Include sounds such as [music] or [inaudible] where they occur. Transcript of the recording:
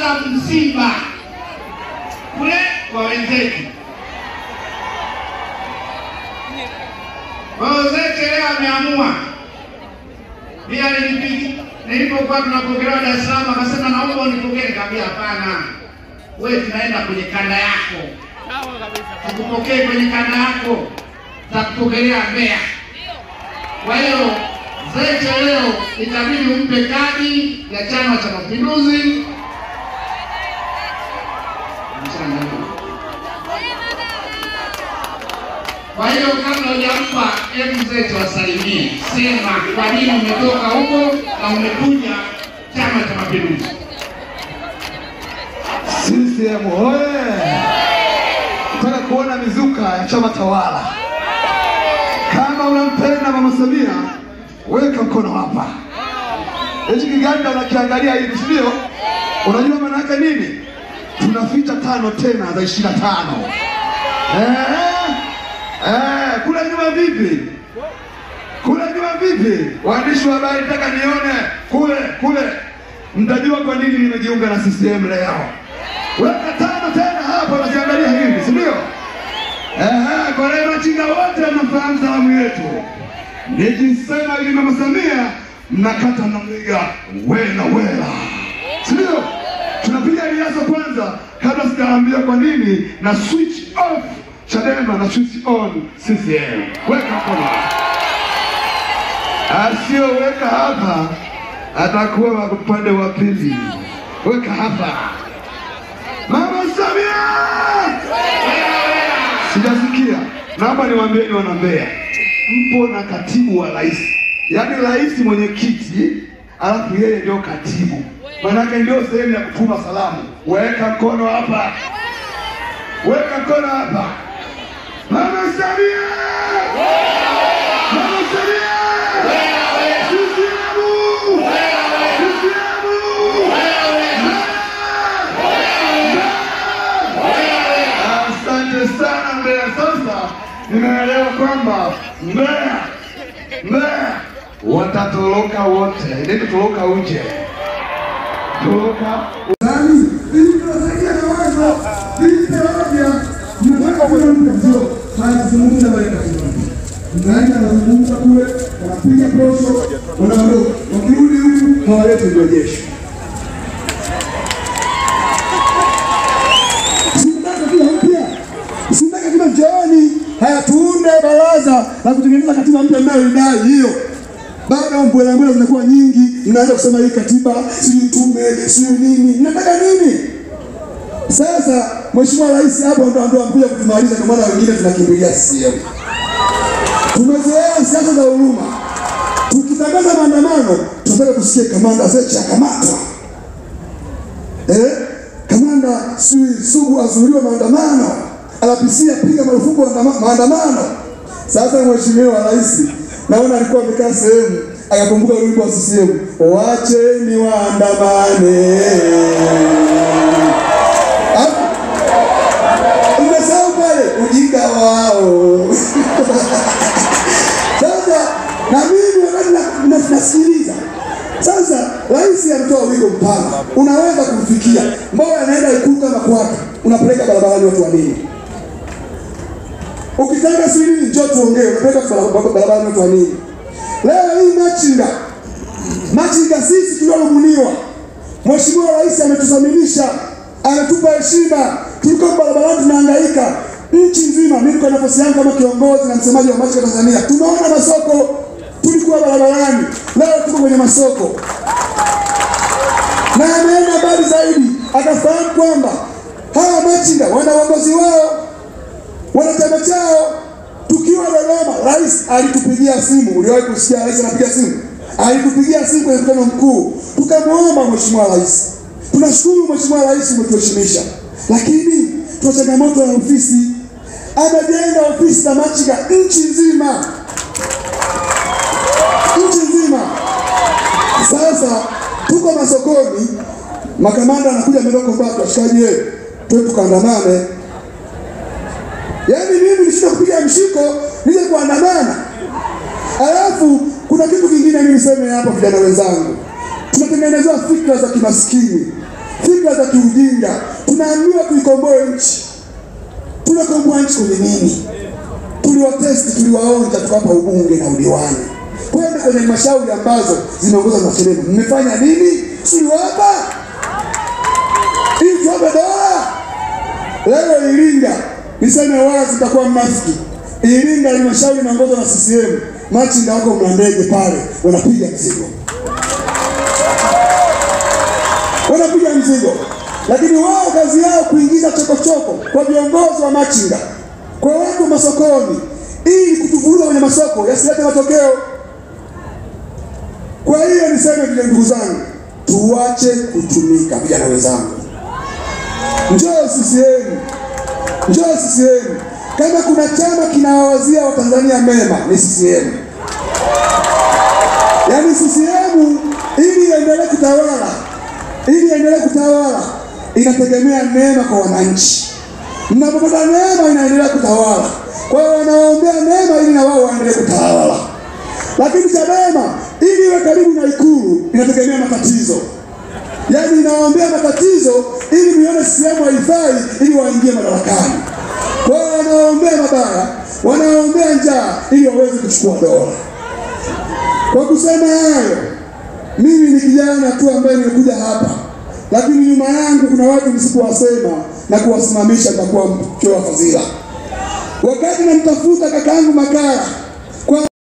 tunaanza msiba kule kwa wenzetu. Wenzetu leo ameamua pia nilipiga nilipokuwa tunapokelewa Dar es Salaam, akasema naomba unipokee. Nikamwambia hapana, wewe tunaenda kwenye kanda yako, tukupokee kwenye kanda yako, takupokelea Mbeya. Kwa hiyo Zete leo itabidi umpe kadi ya Chama cha Mapinduzi. Kwa hiyo kabla hujampa, hebu Zete wasalimie, sema kwa nini umetoka huko na umekuja Chama cha Mapinduzi. CCM oye! Nataka kuona mizuka ya chama tawala. Kama unampenda Mama Samia, weka mkono hapa. Hichi kiganda unakiangalia hivi, si ndio? Unajua maana yake nini? Tunaficha tano tena za ishirini na tano. Eh, eh, kule nyuma vipi? Kule nyuma vipi? Waandishi wa habari, nataka nione kule kule, mtajua kwa nini nimejiunga na CCM leo. Weka tano tena hapo, nakiangalia hivi, si ndio? Eh, kwa leo machinga wote wanafahamu salamu yetu. Nikisema hivi Mama Samia, mnakata wewe na wela, si ndio? Tunapiga riaso kwanza kabla sijaambia kwa nini na switch Chadema na sisi on CCM. Weka mkono asiyoweka hapa atakuwa wa upande wa pili. Weka hapa Mama Samia. Sijasikia, naomba niwaambieni wana Mbeya, mpo na katibu wa rais, yaani rais mwenyekiti, alafu yeye ndio katibu, maanake ndio sehemu ya kutuma salamu. Weka mkono hapa, weka mkono hapa. Nimeelewa kwamba Mbeya, Mbeya watatoroka wote. ndio toroka uje? Toroka katibu. Kule, wanapiga posho, wanaondoka. Wakirudi huku hawaleti mrejesho. Baraza la kutengeneza katiba mpya ambayo inadai hiyo. Bado mbwela mbwela zinakuwa nyingi, mnaanza kusema hii katiba sijui tume sijui nini, mnataka nini? Sasa Mheshimiwa Rais hapo ndo ndo amekuja kutumaliza, kwa maana wengine tunakimbilia CCM. Tumezoea siasa za huruma, tukitangaza maandamano tunataka tusikie kamanda Zeche akamatwa eh? Kamanda si Sugu azuiliwa maandamano, alapisia piga marufuku maandama- maandamano. Sasa Mheshimiwa Rais naona alikuwa amekaa sehemu akakumbuka wimbo wa CCM, wacheni waandamane. Umesahau pale ujinga wao. [laughs] Sasa na mimi nasikiliza sasa, rais ametoa wigo mpana, unaweza kumfikia. Mbona anaenda Ikulu kama kwake, unapeleka barabarani watu wa nini? Ukitaka sili njoo tuongee, unapeleka barabara- barabarani watu wa nini? Leo hii machinga. Machinga, sisi tuliorubuniwa, Mheshimiwa Rais ametusamilisha, ametupa heshima, tuko barabarani tunahangaika. Nchi nzima. Mimi kwa nafasi yangu kama kiongozi na msemaji wa machinga Tanzania, tumeona masoko, tulikuwa barabarani, leo tuko kwenye masoko. Na ameenda mbali zaidi, akafahamu kwamba hawa machinga wana uongozi wao, wana chama chao. Tukiwa Dodoma, rais alitupigia simu. Uliwahi kusikia rais anapiga simu? Alitupigia simu kwenye mkutano mkuu, tukamwomba Mheshimiwa Rais. Tunashukuru Mheshimiwa Rais, umetuheshimisha, lakini tuna changamoto ya ofisi. Amejenga ofisi za machinga nchi nzima, nchi nzima. Sasa tuko masokoni, makamanda anakuja midoko mbatu, washikaji tuwe tukaandamane. Yaani mimi nisipokuja mshiko nije kuandamana. Alafu kuna kitu kingine mimi niseme hapa, vijana wenzangu, tunatengenezewa fikra za kimaskini, fikra za kiujinga. Tunaambiwa tuikomboe nchi, tunakomboa nchi kwenye nini? Tuliwatesti, tuliwaonja, tukapa ubunge na udiwani, kwenda kwenye halmashauri ambazo zinaongozwa na Chadema. Mmefanya nini? Tuliwapa hii dola leo Iringa niseme wazi, nitakuwa mnafiki. Iringa halmashauri inaongozwa na CCM, machinga wako mna ndege pale, wanapiga mzigo, wanapiga mzigo, lakini wao kazi yao kuingiza chokochoko kwa viongozi wa machinga, kwa watu masokoni, ili kutuvuruga kwenye masoko yasilete matokeo. Kwa hiyo niseme vile, ndugu zangu, tuache kutumika. Vijana wenzangu, njoo CCM, njoo CCM. Kama kuna chama kinawawazia Watanzania mema ni CCM. Yaani CCM ili endelee kutawala, ili endelee kutawala inategemea neema kwa wananchi. Mnapopata neema inaendelea kutawala. Kwa hiyo wanaombea neema ili na wao waendelee kutawala. Lakini Chadema ili iwe karibu na Ikulu inategemea matatizo, yaani inawaombea matatizo ili mione sehemu haifai ili waingie madarakani. Kwa hiyo wanaombea mabara, wanaombea njaa ili waweze kuchukua dola. Kwa kusema hayo, mimi ni kijana tu ambaye nimekuja hapa, lakini nyuma yangu kuna watu nisipowasema na kuwasimamisha nitakuwa wa fadhila. Wakati namtafuta kakaangu Makala